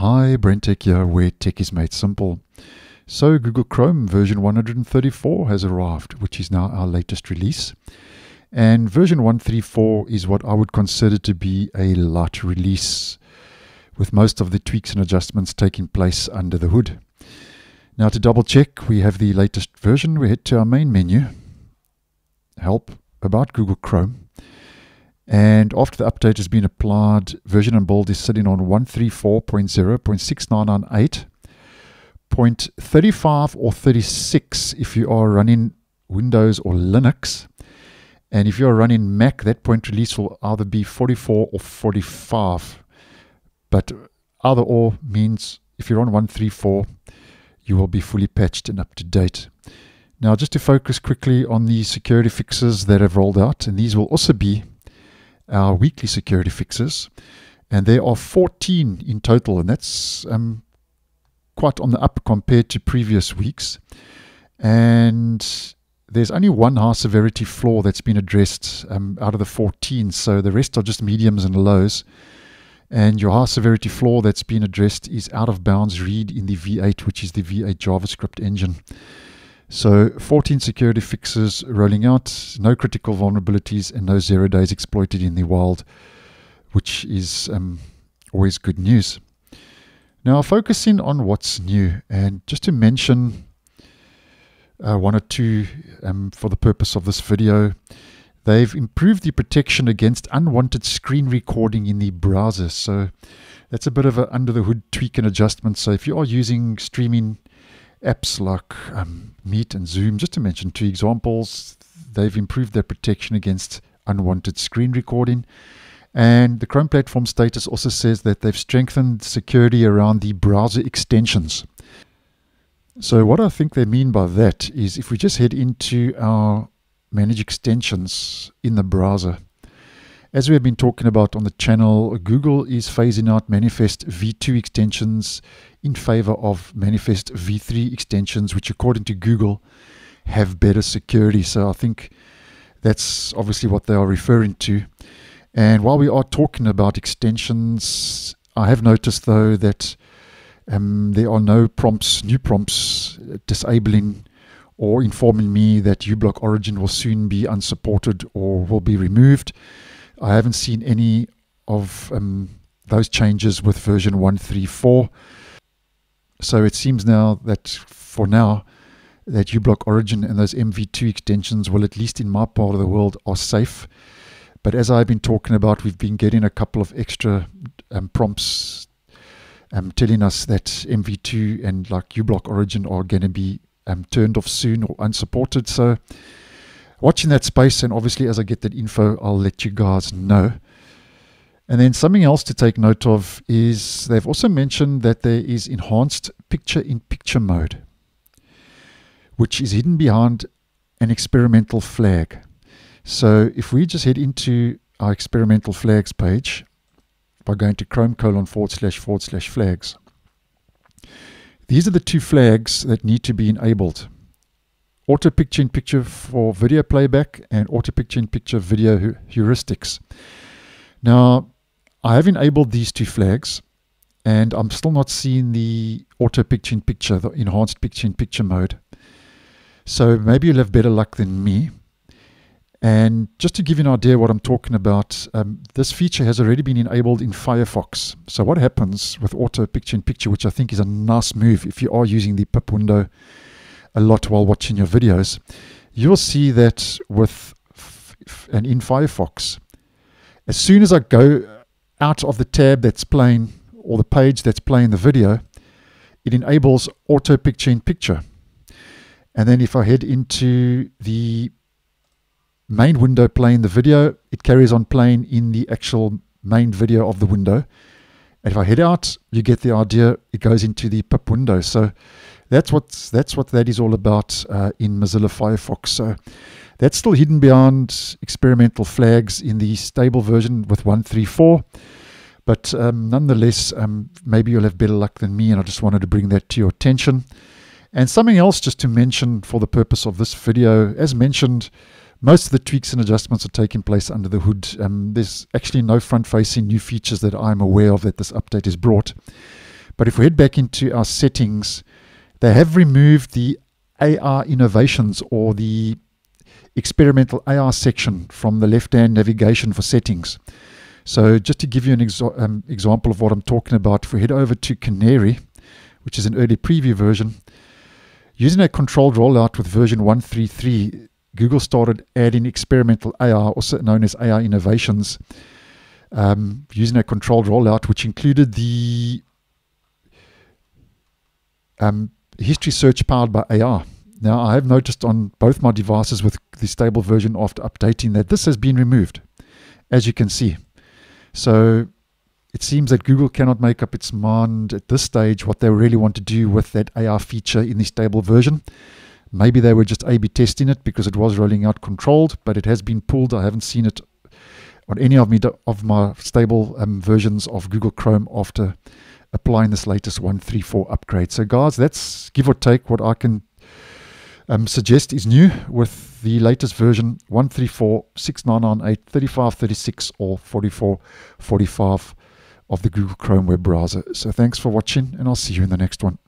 Hi, BrenTech here, where tech is made simple. So, Google Chrome version 134 has arrived, which is now our latest release. And version 134 is what I would consider to be a light release, with most of the tweaks and adjustments taking place under the hood. Now, to double check, we have the latest version. We head to our main menu, Help, About Google Chrome. And after the update has been applied, version and bold is sitting on 134.0.6998. 0.35 or 36 if you are running Windows or Linux. And if you're running Mac, that point release will either be 44 or 45. But either or means if you're on 134, you will be fully patched and up to date. Now, just to focus quickly on the security fixes that have rolled out, and these will also be our weekly security fixes, and there are 14 in total, and that's um, quite on the up compared to previous weeks. And there's only one high severity flaw that's been addressed um, out of the 14, so the rest are just mediums and lows. And your high severity flaw that's been addressed is out of bounds read in the V8, which is the V8 JavaScript engine. So 14 security fixes rolling out, no critical vulnerabilities and no zero days exploited in the wild, which is um, always good news. Now focusing on what's new and just to mention uh, one or two um, for the purpose of this video, they've improved the protection against unwanted screen recording in the browser. So that's a bit of an under the hood tweak and adjustment. So if you are using streaming apps like um, Meet and Zoom, just to mention two examples, they've improved their protection against unwanted screen recording. And the Chrome platform status also says that they've strengthened security around the browser extensions. So, what I think they mean by that is if we just head into our manage extensions in the browser, as we have been talking about on the channel, Google is phasing out Manifest v2 extensions in favor of Manifest v3 extensions, which, according to Google, have better security. So I think that's obviously what they are referring to. And while we are talking about extensions, I have noticed though that um, there are no prompts, new prompts disabling or informing me that uBlock Origin will soon be unsupported or will be removed. I haven't seen any of um, those changes with version 134. So it seems now that for now, that uBlock Origin and those MV2 extensions, well, at least in my part of the world, are safe. But as I've been talking about, we've been getting a couple of extra um, prompts um, telling us that MV2 and like uBlock Origin are going to be um, turned off soon or unsupported. So watching that space, and obviously as I get that info, I'll let you guys know. And then something else to take note of is they've also mentioned that there is enhanced picture in picture mode, which is hidden behind an experimental flag. So if we just head into our experimental flags page by going to chrome colon forward slash forward slash flags, these are the two flags that need to be enabled auto picture in picture for video playback and auto picture in picture video heuristics. Now, I have enabled these two flags and I'm still not seeing the auto picture in picture, the enhanced picture in picture mode. So maybe you'll have better luck than me. And just to give you an idea what I'm talking about, um, this feature has already been enabled in Firefox. So what happens with auto picture in picture, which I think is a nice move if you are using the pip window a lot while watching your videos, you'll see that with and in Firefox, as soon as I go out of the tab that's playing or the page that's playing the video, it enables auto picture in picture. And then if I head into the main window playing the video, it carries on playing in the actual main video of the window. And if I head out, you get the idea, it goes into the pip window. So that's what that's what that is all about uh, in Mozilla Firefox. So that's still hidden behind experimental flags in the stable version with 134. But um, nonetheless, um, maybe you'll have better luck than me, and I just wanted to bring that to your attention. And something else just to mention for the purpose of this video, as mentioned, most of the tweaks and adjustments are taking place under the hood. Um, there's actually no front-facing new features that I'm aware of that this update has brought. But if we head back into our settings, they have removed the AI innovations or the experimental AI section from the left-hand navigation for settings. So just to give you an exa um, example of what I'm talking about, if we head over to Canary, which is an early preview version, using a controlled rollout with version 133, Google started adding experimental AI, also known as AI innovations, um, using a controlled rollout, which included the um, history search powered by AI. Now, I have noticed on both my devices with the stable version after updating that this has been removed, as you can see. So it seems that Google cannot make up its mind at this stage what they really want to do with that AI feature in the stable version. Maybe they were just A B testing it because it was rolling out controlled, but it has been pulled. I haven't seen it on any of me of my stable um, versions of Google Chrome after applying this latest 134 upgrade. So guys, that's give or take what I can um, suggest is new with the latest version 134, 6998, 3536 or 4445 of the Google Chrome web browser. So thanks for watching and I'll see you in the next one.